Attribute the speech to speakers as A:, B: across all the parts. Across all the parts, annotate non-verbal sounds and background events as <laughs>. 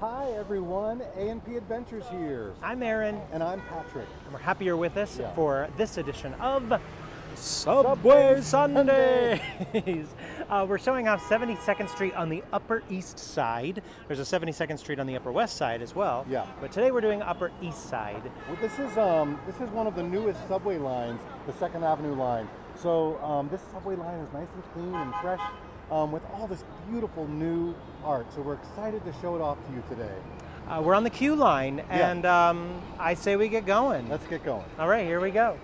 A: Hi everyone, A&P Adventures here.
B: I'm Aaron.
A: And I'm Patrick.
B: And we're happy you're with us
A: yeah.
B: for this edition of Subway, Subway Sundays. <laughs> uh, we're showing off 72nd Street on the Upper East Side. There's a 72nd Street on the Upper West Side as well.
A: Yeah.
B: But today we're doing Upper East Side.
A: Well, this is um, this is one of the newest subway lines, the Second Avenue line. So um, this subway line is nice and clean and fresh um, with all this beautiful new art. So we're excited to show it off to you today.
B: Uh, we're on the Q line, and
A: yeah.
B: um, I say we get going.
A: Let's get going.
B: All right, here we go.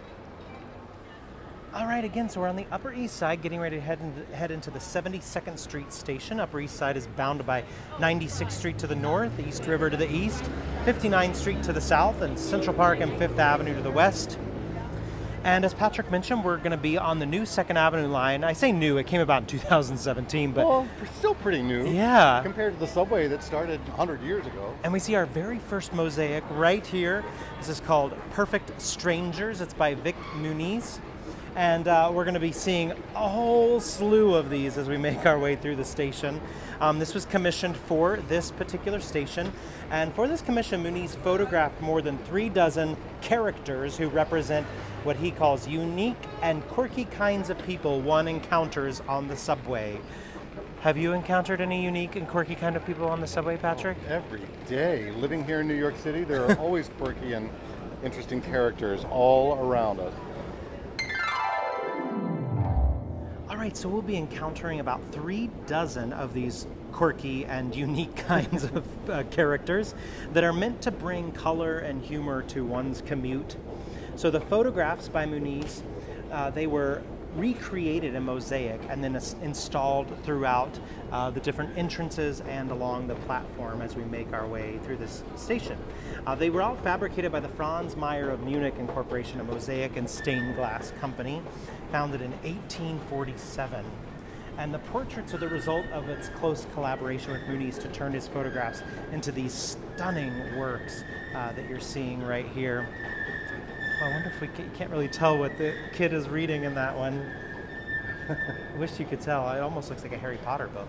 B: All right, again, so we're on the Upper East Side, getting ready to head into, head into the 72nd Street station. Upper East Side is bounded by 96th Street to the north, East River to the east, 59th Street to the south, and Central Park and Fifth Avenue to the west. And as Patrick mentioned, we're going to be on the new Second Avenue line. I say new; it came about in 2017, but
A: well, still pretty new.
B: Yeah,
A: compared to the subway that started 100 years ago.
B: And we see our very first mosaic right here. This is called "Perfect Strangers." It's by Vik Muniz. And uh, we're going to be seeing a whole slew of these as we make our way through the station. Um, this was commissioned for this particular station. And for this commission, Muniz photographed more than three dozen characters who represent what he calls unique and quirky kinds of people one encounters on the subway. Have you encountered any unique and quirky kind of people on the subway, Patrick?
A: Every day. Living here in New York City, there are always quirky and interesting characters all around us.
B: Right, so we'll be encountering about three dozen of these quirky and <laughs> unique kinds of uh, characters that are meant to bring color and humor to one's commute. So the photographs by Muniz, uh, they were recreated in mosaic and then installed throughout uh, the different entrances and along the platform as we make our way through this station. Uh, they were all fabricated by the Franz Mayer of Munich Incorporation, a mosaic and stained glass company, founded in 1847. And the portraits are the result of its close collaboration with Muniz to turn his photographs into these stunning works uh, that you're seeing right here. I wonder if we can, can't really tell what the kid is reading in that one. <laughs> I wish you could tell. It almost looks like a Harry Potter book.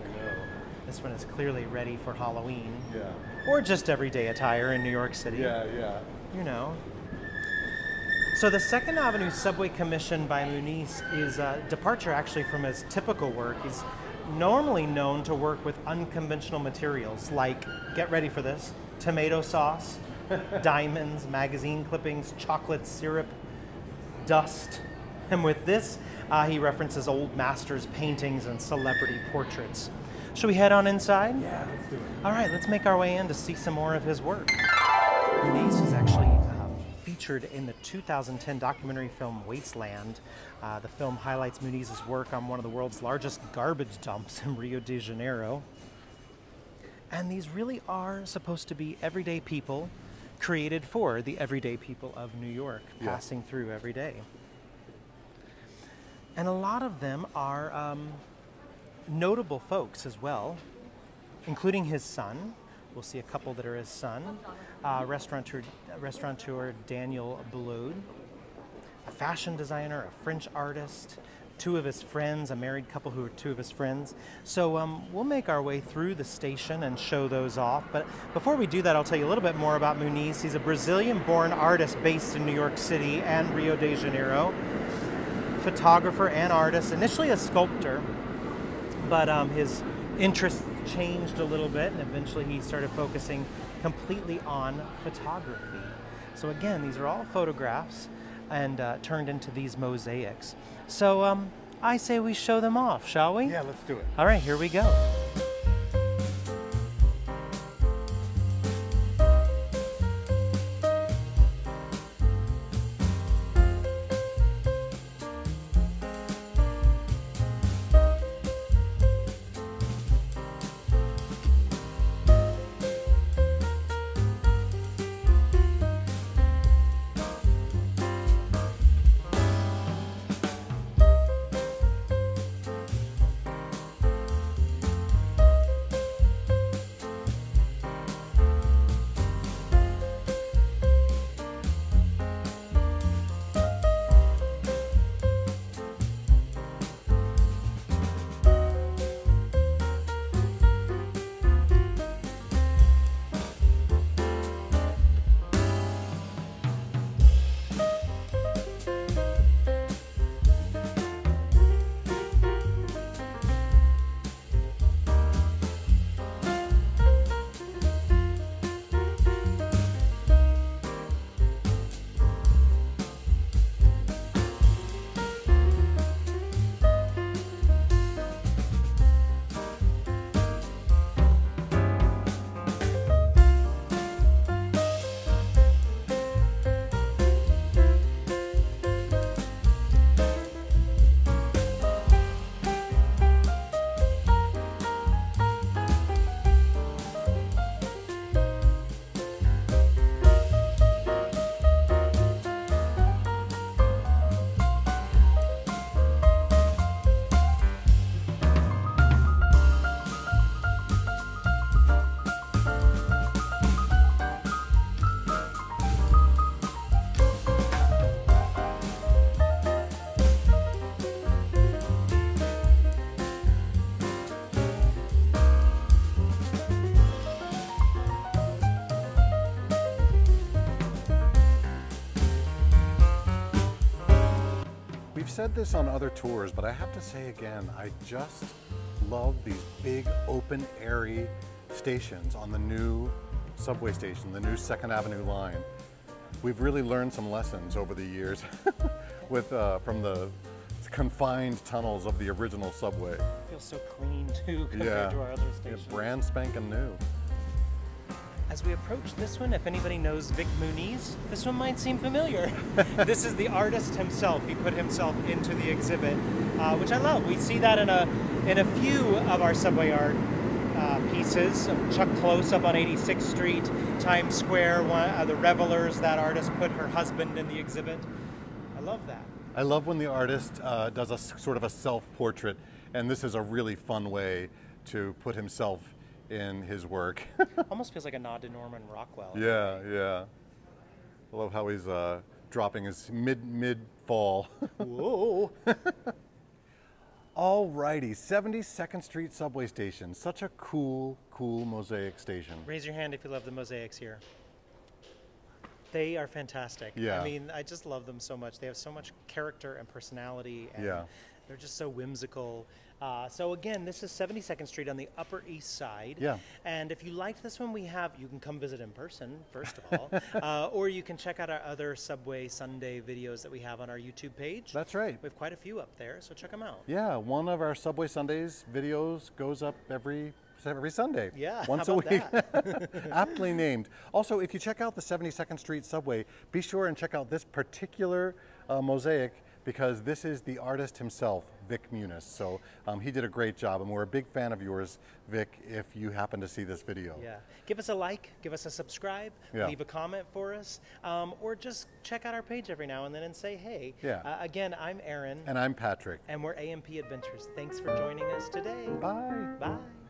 B: This one is clearly ready for Halloween.
A: Yeah.
B: Or just everyday attire in New York City.
A: Yeah, yeah.
B: You know. So the Second Avenue Subway Commission by Muniz is a departure actually from his typical work. He's normally known to work with unconventional materials like, get ready for this, tomato sauce, <laughs> diamonds, magazine clippings, chocolate syrup, dust. And with this, uh, he references old masters' paintings and celebrity portraits. Should we head on inside?
A: Yeah, let's do it.
B: All right, let's make our way in to see some more of his work. Muniz is actually uh, featured in the 2010 documentary film Wasteland. Uh, the film highlights Muniz's work on one of the world's largest garbage dumps in Rio de Janeiro. And these really are supposed to be everyday people created for the everyday people of New York
A: yeah.
B: passing through every day. And a lot of them are um, notable folks as well, including his son. We'll see a couple that are his son, uh, restaurateur, restaurateur Daniel Boulud, a fashion designer, a French artist, two of his friends, a married couple who are two of his friends. So um, we'll make our way through the station and show those off. But before we do that, I'll tell you a little bit more about Muniz. He's a Brazilian-born artist based in New York City and Rio de Janeiro. Photographer and artist, initially a sculptor, but um, his interests changed a little bit and eventually he started focusing completely on photography. So again, these are all photographs and uh, turned into these mosaics. So um, I say we show them off, shall we?
A: Yeah, let's do it.
B: All right, here we go.
A: Said this on other tours, but I have to say again, I just love these big, open, airy stations on the new subway station, the new Second Avenue line. We've really learned some lessons over the years <laughs> with uh, from the confined tunnels of the original subway.
B: It feels so clean too compared
A: Yeah,
B: to our other stations.
A: yeah, brand spanking new.
B: As we approach this one, if anybody knows Vik Muniz, this one might seem familiar. <laughs> this is the artist himself. He put himself into the exhibit, uh, which I love. We see that in a in a few of our subway art uh, pieces. Chuck Close up on 86th Street, Times Square. One, uh, the Revelers. That artist put her husband in the exhibit. I love that.
A: I love when the artist uh, does a sort of a self-portrait, and this is a really fun way to put himself in his work. <laughs>
B: Almost feels like a nod to Norman Rockwell.
A: yeah, yeah. I love how he's uh, dropping his mid mid fall. <laughs>
B: Whoa.
A: Alrighty, 72nd Street subway station. Such a cool, cool mosaic station.
B: Raise your hand if you love the mosaics here. They are fantastic.
A: Yeah.
B: I mean, I just love them so much. They have so much character and personality, and
A: Yeah.
B: they're just so whimsical. Uh, so again, this is 72nd Street on the Upper East Side.
A: Yeah.
B: And if you liked this one, we have you can come visit in person first of all, <laughs> uh, or you can check out our other Subway Sunday videos that we have on our YouTube page.
A: That's right.
B: We have quite a few up there, so check them out.
A: Yeah, one of our Subway Sundays videos goes up every every Sunday.
B: Yeah,
A: once
B: how
A: a week. <laughs> Aptly named. Also, if you check out the 72nd Street Subway, be sure and check out this particular uh, mosaic because this is the artist himself, Vik Muniz. So um, he did a great job, and we're a big fan of yours, Vik. If you happen to see this video.
B: Yeah. Give us a like, give us a subscribe,
A: Yeah.
B: leave a comment for us, um, or just check out our page every now and then and say hey.
A: Yeah.
B: Uh, again, I'm Aaron,
A: And I'm Patrick.
B: and we're A&P Adventures. Thanks for joining us today.
A: Bye.
B: Bye.